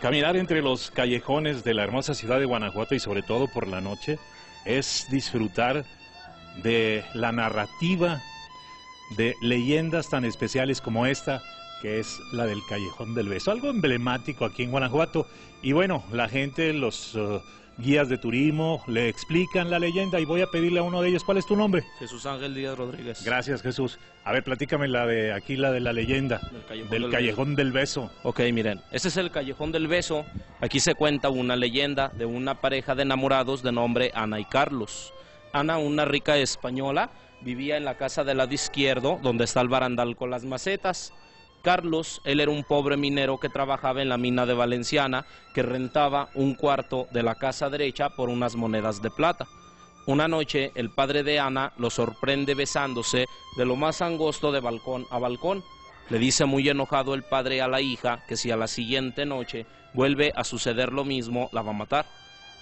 Caminar entre los callejones de la hermosa ciudad de Guanajuato y sobre todo por la noche es disfrutar de la narrativa de leyendas tan especiales como esta, que es la del Callejón del Beso, algo emblemático aquí en Guanajuato. Y bueno, la gente, los eh, guías de turismo, le explican la leyenda y voy a pedirle a uno de ellos, ¿cuál es tu nombre? Jesús Ángel Díaz Rodríguez. Gracias Jesús. A ver, platícame la de aquí, la de la leyenda, Del Callejón del del Callejón del Beso. Ok, miren, este es el Callejón del Beso. Aquí se cuenta una leyenda de una pareja de enamorados de nombre Ana y Carlos. Ana, una rica española, vivía en la casa del lado izquierdo, donde está el barandal con las macetas. Carlos, él era un pobre minero que trabajaba en la mina de Valenciana, que rentaba un cuarto de la casa derecha por unas monedas de plata. Una noche, el padre de Ana lo sorprende besándose de lo más angosto de balcón a balcón. Le dice muy enojado el padre a la hija que si a la siguiente noche vuelve a suceder lo mismo, la va a matar.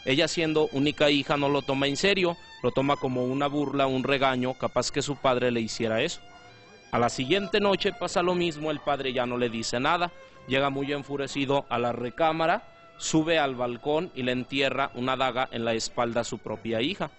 Ella siendo única hija no lo toma en serio, lo toma como una burla, un regaño, capaz que su padre le hiciera eso. A la siguiente noche pasa lo mismo, el padre ya no le dice nada, llega muy enfurecido a la recámara, sube al balcón y le entierra una daga en la espalda a su propia hija.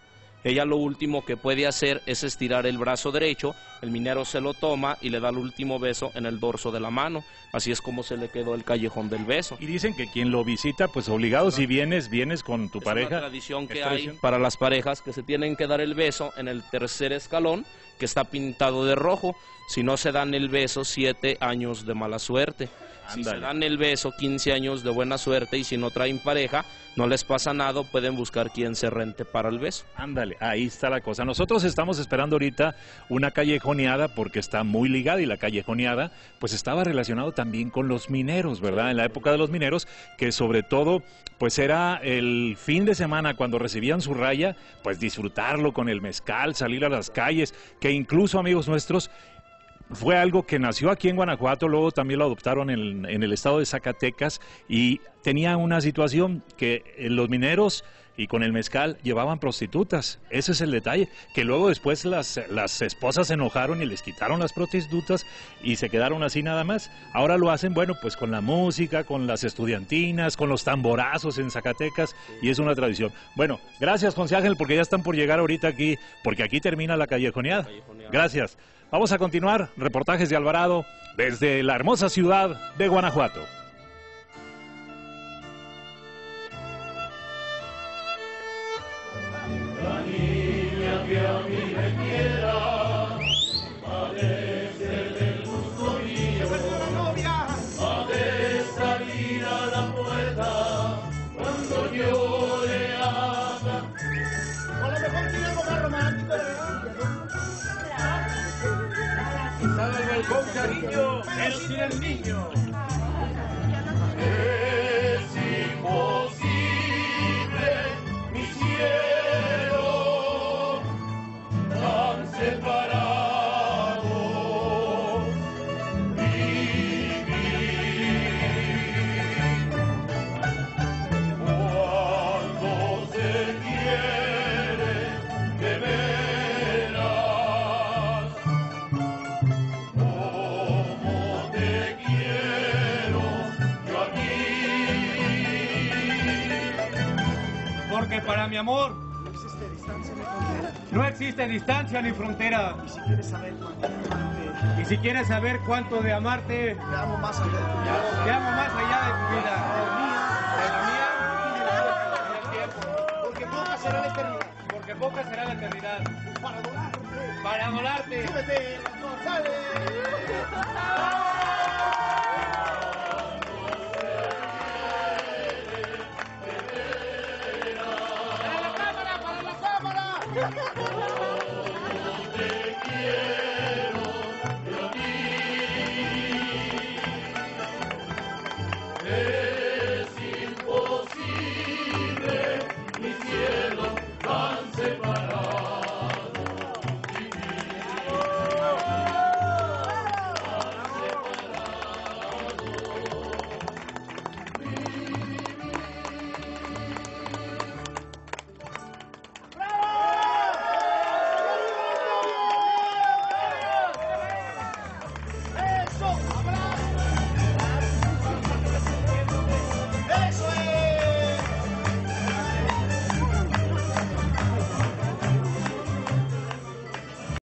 Ella lo último que puede hacer es estirar el brazo derecho, el minero se lo toma y le da el último beso en el dorso de la mano. Así es como se le quedó el callejón del beso. Y dicen que quien lo visita, pues obligado, si vienes, vienes con tu Es pareja. una tradición que Es hay para las parejas que se tienen que dar el beso en el tercer escalón, que está pintado de rojo. Si no se dan el beso, siete años de mala suerte. Si se dan el beso, 15 años de buena suerte. Y si no traen pareja, no les pasa nada, pueden buscar quien se rente para el beso. Ándale, ahí está la cosa. Nosotros estamos esperando ahorita una callejoneada porque está muy ligada y la callejoneada pues estaba relacionado también con los mineros, ¿verdad? En la época de los mineros, que sobre todo pues era el fin de semana cuando recibían su raya, pues disfrutarlo con el mezcal, salir a las calles, que incluso amigos nuestros fue algo que nació aquí en Guanajuato, luego también lo adoptaron en, en el estado de Zacatecas y tenía una situación que eh, los mineros y con el mezcal llevaban prostitutas. Ese es el detalle, que luego después las, las esposas se enojaron y les quitaron las prostitutas y se quedaron así nada más. Ahora lo hacen, bueno, pues con la música, con las estudiantinas, con los tamborazos en Zacatecas y es una tradición. Bueno, gracias José Ángel porque ya están por llegar ahorita aquí, porque aquí termina la callejoneada. Gracias. Vamos a continuar reportajes de Alvarado desde la hermosa ciudad de Guanajuato. Sal al balcón, cariño, el niño. Es. Porque para mi amor No existe distancia ni frontera. no existe distancia ni frontera. Y si quieres saber cuánto de amarte, Y si quieres saber cuánto de amarte, te amo más allá de tu vida. Te amo más allá de tu vida. De la mía y del tiempo. Porque poca será la eternidad. Porque poca será la eternidad. Para adorarte. Para adorarte. Súbete, González.